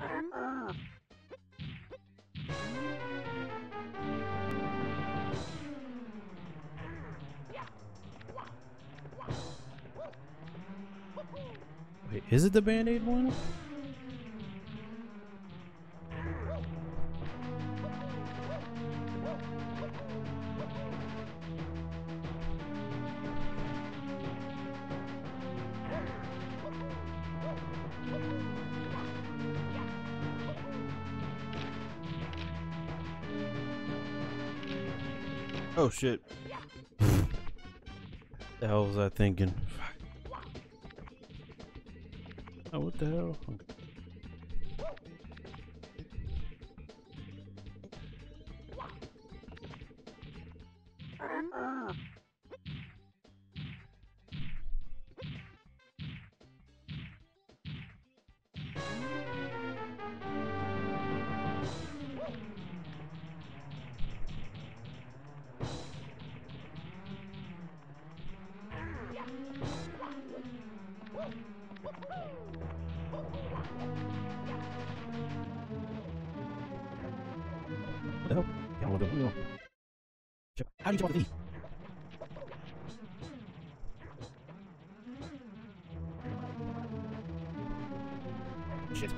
Mm-hmm. Wait, is it the band-aid one? Oh shit. the hell was I thinking? Oh, what the hell? What the hell? Yeah, what the hell? How do you jump off the V? Shit.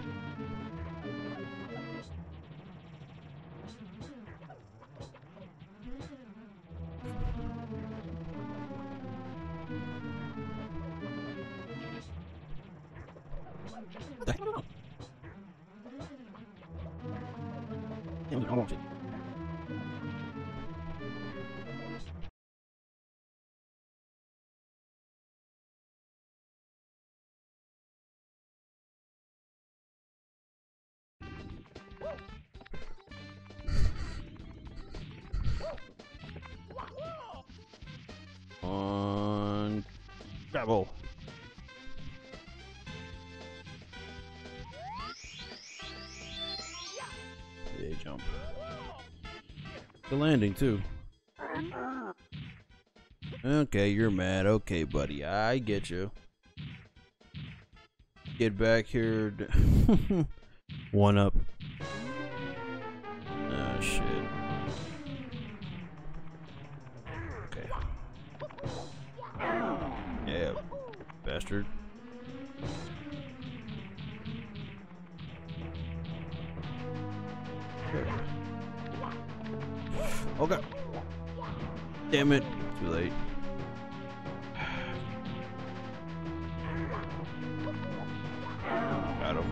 Damn it, I want it. On. Jump. The landing too. Okay, you're mad. Okay, buddy, I get you. Get back here. One up. Oh shit. Okay. Yeah, bastard. Okay. Damn it. Too late. Got him.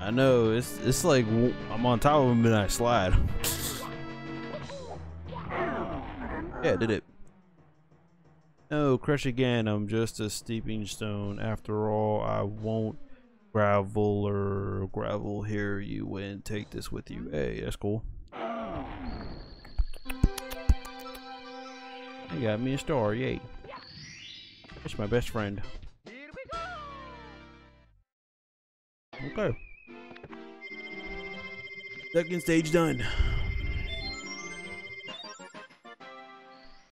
I know, it's it's like I'm on top of him and I slide. yeah, did it. No, crush again. I'm just a steeping stone. After all, I won't gravel or gravel here you win. Take this with you. Hey, that's cool. You got me a star, yay. It's my best friend. Okay. Second stage done.